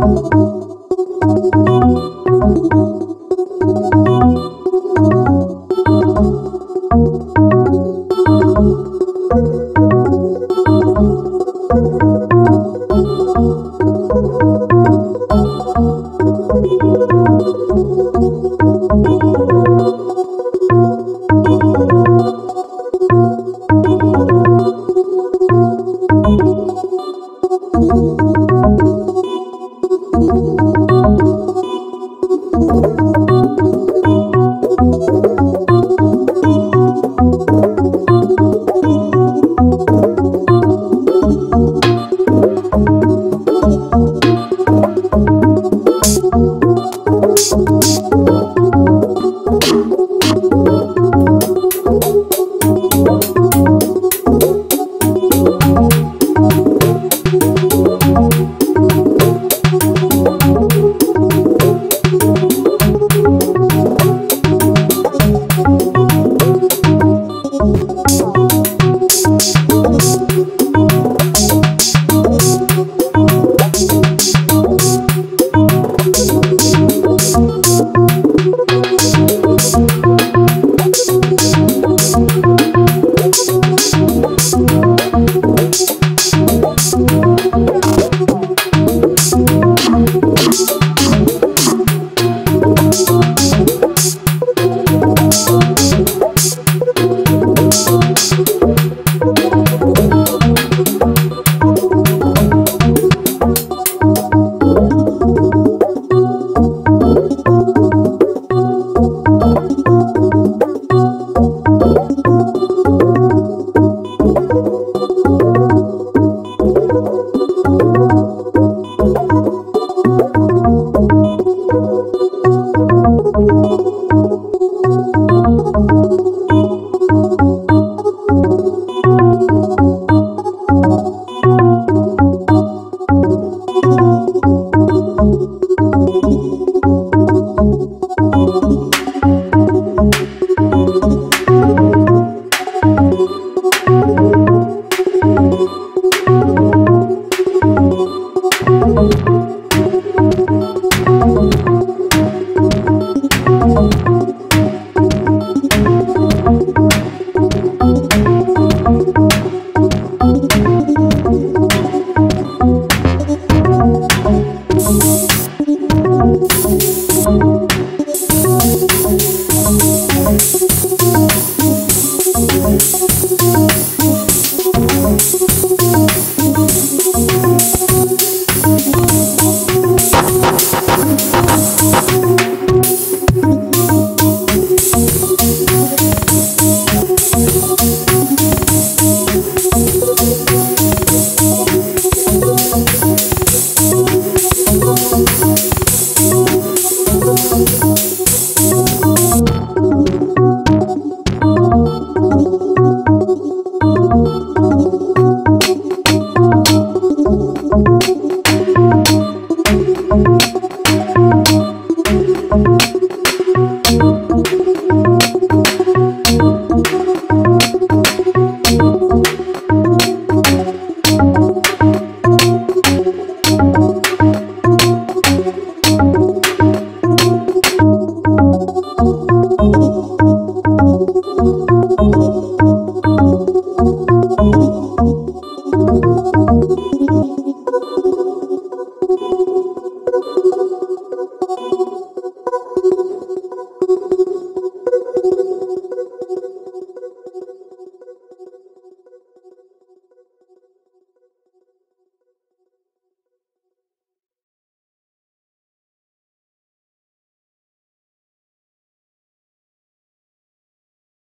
Thank you. you Thank you.